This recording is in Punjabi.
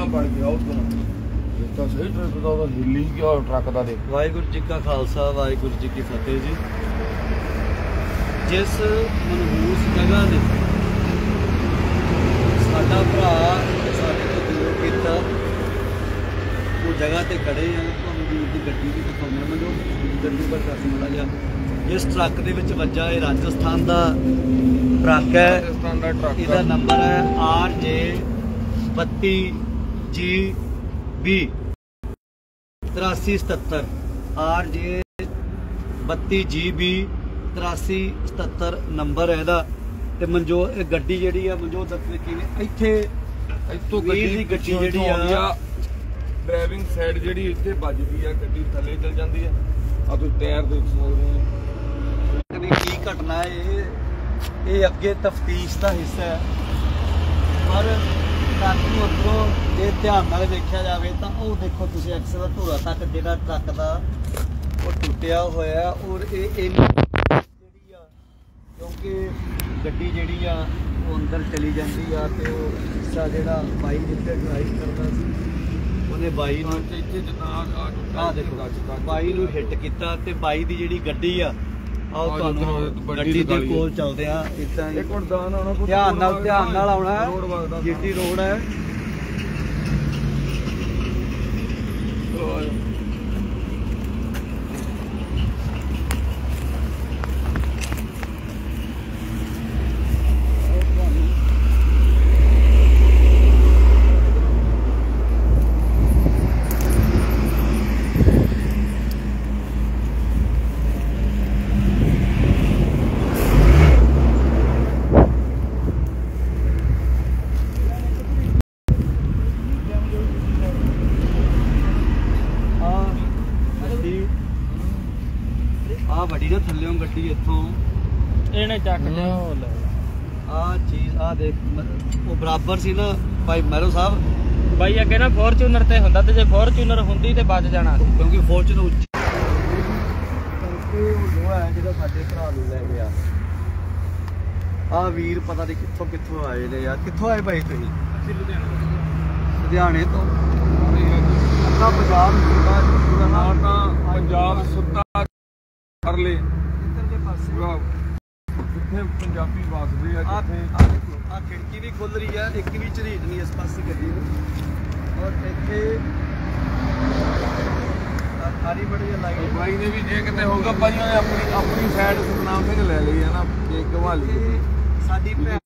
ਕਿਦਾਂ ਬਣ ਗਿਆ ਉਹ ਤੋਂ ਇਹ ਤਾਂ ਸਹੀ ਟਰੱਕ ਦਾ ਉਹਦਾ ਹਿੱਲੀ ਗਿਆ ਟਰੱਕ ਦਾ ਦੇਖ। ਵਾਹਿਗੁਰੂ ਜੀ ਕਾ ਖਾਲਸਾ ਵਾਹਿਗੁਰੂ ਜੀ ਕੀ ਫਤਿਹ ਜੀ। ਜਿਸ ਮਨਹੂਸ ਜਗ੍ਹਾ ਦੇ ਸਾਡਾ ਭਰਾ ਸਾਡੇ ਤੋਂ ਦੂਰ ਕੀਤਾ ਉਹ ਜਗ੍ਹਾ ਤੇ ਖੜੇ ਆ ਤੁਹਾਨੂੰ ਵੀਰ ਦੀ ਗੱਡੀ ਦੀ ਦਿਖਾਉਂਦੇ ਮੈਂ ਜੋ ਗੱਡੀ ਪਰ ਦੱਸ ਮੜਾ ਜਾ ਇਸ ਟਰੱਕ ਦੇ ਵਿੱਚ ਵੱਜਾ ਇਹ ਰਾਜਸਥਾਨ ਦਾ ਟਰੱਕ ਹੈ। ਰਾਜਸਥਾਨ ਦਾ ਟਰੱਕ। ਇਹਦਾ ਨੰਬਰ ਹੈ RJ 32GB 8377 RJ 32GB 8377 number ਹੈ ਇਹਦਾ। ਤੇ ਮਨਜੋ ਇਹ ਗੱਡੀ ਜਿਹੜੀ ਆ ਮਨਜੋ ਦੱਸਦੇ ਕਿਵੇਂ? ਇੱਥੇ ਇੱਥੋਂ ਗੱਡੀ ਦੀ ਗੱਡੀ ਜਿਹੜੀ ਆ- ਡਰਾਈਵਿੰਗ ਸਾਈਡ ਜਿਹੜੀ ਇੱਥੇ ਵੱਜਦੀ ਆ ਗੱਡੀ ਥੱਲੇ ਚਲ ਜਾਂਦੀ ਆ। ਆ ਤੁਸੀਂ ਟਾਇਰ ਦੇਖ ਸਕਦੇ ਹੋ। ਕਦੀ ਕੀ ਘਟਨਾ ਹੈ ਇਹ ਇਹ ਅੱਗੇ ਤਫਤੀਸ਼ ਦਾ ਹਿੱਸਾ ਹੈ। ਪਰ ਟਰੱਕ ਨੂੰ ਅੱਗੋਂ ਜੇ ਧਿਆਨ ਨਾਲ ਵੇਖਿਆ ਜਾਵੇ ਤਾਂ ਉਹ ਦੇਖੋ ਤੁਸੀਂ ਐਕਸਲ ਦਾ ਧੂਰਾ ਤੱਕ ਜਿਹੜਾ ਟਰੱਕ ਦਾ ਉਹ ਟੁੱਟਿਆ ਹੋਇਆ ਔਰ ਇਹ ਇਹ ਜਿਹੜੀ ਆ ਕਿਉਂਕਿ ਗੱਡੀ ਜਿਹੜੀ ਆ ਉਹ ਅੰਦਰ ਚਲੀ ਜਾਂਦੀ ਆ ਤੇ ਉਹ ਹਿੱਸਾ ਜਿਹੜਾ ਬਾਈ ਜਿੱਥੇ ਡਰਾਈਵ ਕਰਦਾ ਸੀ ਉਹਨੇ ਬਾਈ ਨੂੰ ਇੱਥੇ ਜਿੱਦਾਂ ਆ ਦੇਖੋ ਬਾਈ ਨੂੰ ਹਿੱਟ ਕੀਤਾ ਤੇ ਬਾਈ ਦੀ ਜਿਹੜੀ ਗੱਡੀ ਆ ਆਓ ਤੁਹਾਨੂੰ ਗੱਡੀ ਦੇ। ਕੋਲ ਚੱਲਦੇ ਆ ਇਦਾਂ ਇੱਕ ਮਿੰਟ ਦਾਨ ਆਉਣਾ ਧਿਆਨ ਨਾਲ ਧਿਆਨ ਨਾਲ ਆਉਣਾ ਜੀਟੀ ਰੋਡ ਹੈ ਆ ਗੱਡੀ ਨਾ ਥੱਲਿਓਂ ਗੱਡੀ ਇੱਥੋਂ। ਇਹਨੇ ਚੱਕ ਲਿਆ ਆ ਚੀਜ਼ ਆ ਦੇਖ ਉਹ ਬਰਾਬਰ ਸੀ ਨਾ ਭਾਈ ਮੈਰੋ ਸਾਹਿਬ। ਬਾਈ ਅੱਗੇ ਨਾ ਫੋਰਚੂਨਰ ਤੇ ਹੁੰਦਾ ਤੇ ਜੇ ਫੋਰਚੂਨਰ ਹੁੰਦੀ ਤੇ ਬਚ ਜਾਣਾ ਕਿਉਂਕਿ ਫੋਰਚੂਨ ਉੱਚੀ ਕਰਕੇ ਉਹ ਜੋ ਹੈ ਜਿਹੜਾ ਸਾਡੇ ਭਰਾ ਨੂੰ ਲੈ ਗਿਆ। ਆ ਵੀਰ ਪਤਾ ਨਹੀਂ ਕਿੱਥੋਂ ਕਿੱਥੋਂ ਆਏ ਨੇ ਯਾਰ। ਕਿੱਥੋਂ ਆਏ ਭਾਈ ਤੁਸੀਂ? ਲੁਧਿਆਣੇ ਤੋਂ। ਅੱਧਾ ਪੰਜਾਬ ਸੁੱਤਾ ਪੂਰਾ ਨਾ ਤਾਂ ਪੰਜਾਬ ਸੁੱਤਾ ਕਰ ਲੇ ਇੱਧਰਲੇ ਪਾਸੇ। ਜਿੱਥੇ ਪੰਜਾਬੀ ਵਸਦੇ ਆ ਆ ਜਿੱਥੇ ਆ ਖਿੜਕੀ ਵੀ ਖੁੱਲ ਰਹੀ ਹੈ ਇੱਕ ਵੀ ਝਰੀਟ ਨਹੀਂ ਇਸ ਪਾਸੇ ਗੱਡੀ ਨੂੰ। ਔਰ ਇੱਥੇ ਆ ਖਾਲੀ ਬੜੀ ਲਾਈਟ। ਬਾਈ ਨੇ ਵੀ ਜੇ ਕਿਤੇ ਹੋਊਗਾ ਭਾਈ ਉਹਨੇ ਆਪਣੀ ਆਪਣੀ ਸਾਈਡ ਸਤਨਾਮ ਸਿੰਘ ਲੈ ਲਈ ਹੈ ਨਾ ਜੇ ਲਈ ਸਾਡੀ ਭੈਣ